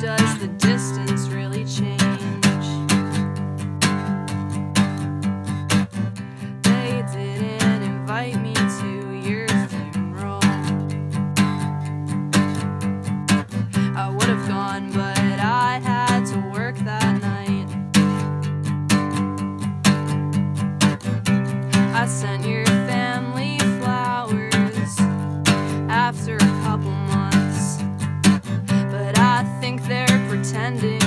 does the distance. pretending.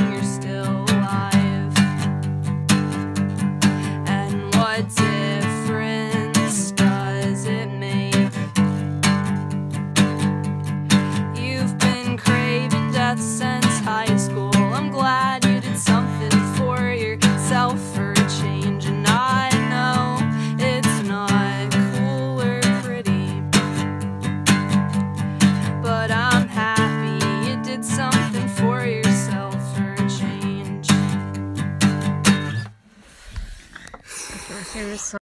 here's